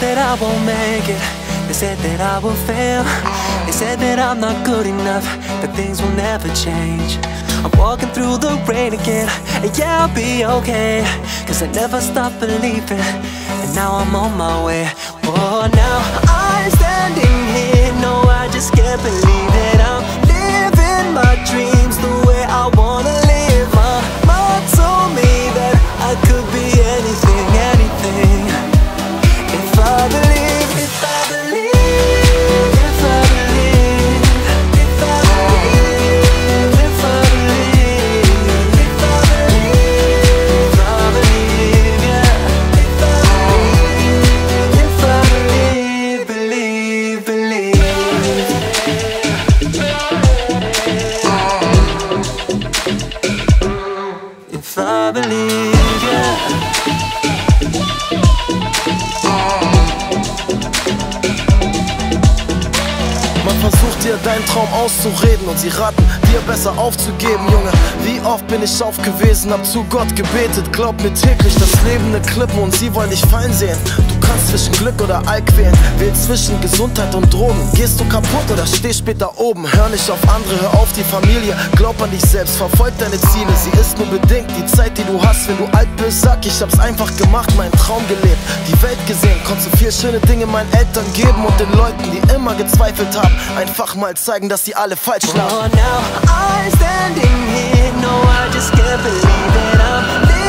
that I won't make it. They said that I will fail. They said that I'm not good enough, that things will never change. I'm walking through the rain again, and yeah, I'll be okay. Cause I never stopped believing, and now I'm on my way. Oh, now I'm dir deinen Traum auszureden und sie raten dir besser aufzugeben, Junge. Wie oft bin ich auf gewesen, hab zu Gott gebetet. Glaub mir täglich, das Leben ne Klippe und sie wollen dich fein sehen. Du kannst zwischen Glück oder Alk wählen, wähl zwischen Gesundheit und Drogen. Gehst du kaputt oder stehst später oben? Hör nicht auf andere, hör auf die Familie. Glaub an dich selbst, verfolg deine Ziele. Sie ist nur bedingt die Zeit, die du hast, wenn du alt bist. Sag, ich hab's einfach gemacht, meinen Traum gelebt, die Welt gesehen, konnt so viel schöne Dinge meinen Eltern geben und den Leuten, die immer gezweifelt haben, einfach mal zeigen, dass sie alle falsch Oh, lagen. now I'm standing here. No, I just can't believe it. I'm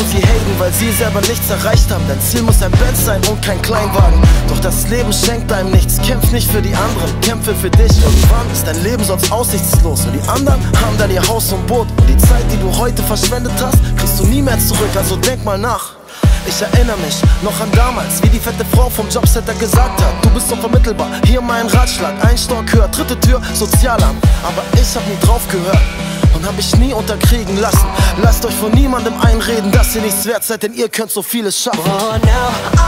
Und sie haten, weil sie selber nichts erreicht haben. Dein Ziel muss ein Benz sein und kein Kleinwagen. Doch das Leben schenkt einem nichts. Kämpf nicht für die anderen, kämpfe für dich. Irgendwann ist dein Leben sonst aussichtslos. Und die anderen haben dann ihr Haus und Boot. Und die Zeit, die du heute verschwendet hast, kriegst du nie mehr zurück. Also denk mal nach. Ich erinnere mich noch an damals, wie die fette Frau vom Jobcenter gesagt hat: Du bist unvermittelbar, hier mein Ratschlag. Ein Stock höher, dritte Tür, Sozialamt. Aber ich hab nie drauf gehört und hab mich nie unterkriegen lassen. Lasst euch von niemandem einreden, dass ihr nichts wert seid, denn ihr könnt so vieles schaffen.